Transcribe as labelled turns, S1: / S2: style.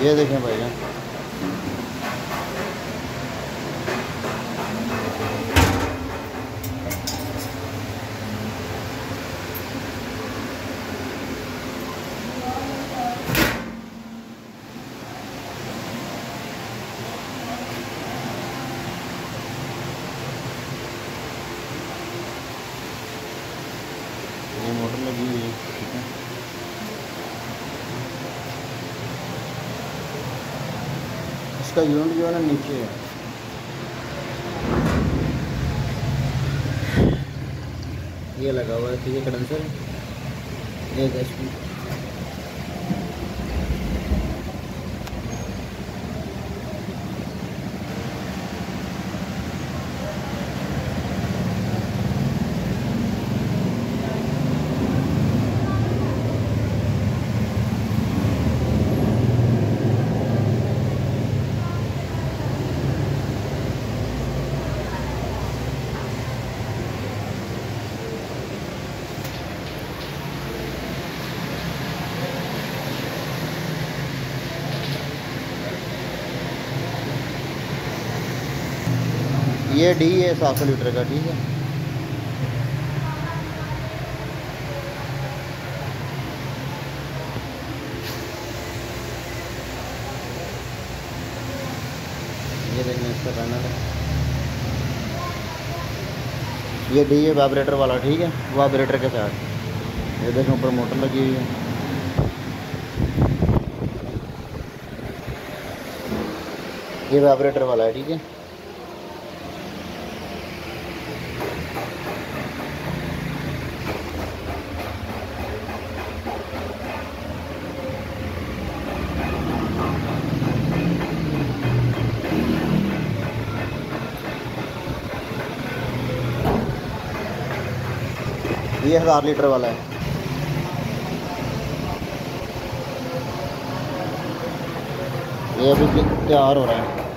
S1: یہ دیکھیں بھائی جان۔ یہ موٹر لگی ہوئی ہے ٹھیک ہے اس کا یونٹ جو ہے نا نیچے ہے۔ یہ لگا ہوا ہے، ٹھیک ہے، کنڈنسر۔ ایک ایچ پی۔ یہ ڈی ہے سات سو لیٹر کا، ٹھیک ہے۔ یہ دیکھیں اس کا پینل ہے۔ یہ ڈی ہے وائبریٹر والا، ٹھیک ہے۔ وائبریٹر کے ساتھ۔ یہ دیکھیں اوپر موٹر لگی ہوئی ہے۔ یہ وائبریٹر والا ہے، ٹھیک ہے۔ یہ ہزار لیٹر والا ہے۔ یہ ابھی تیار ہو رہا ہے۔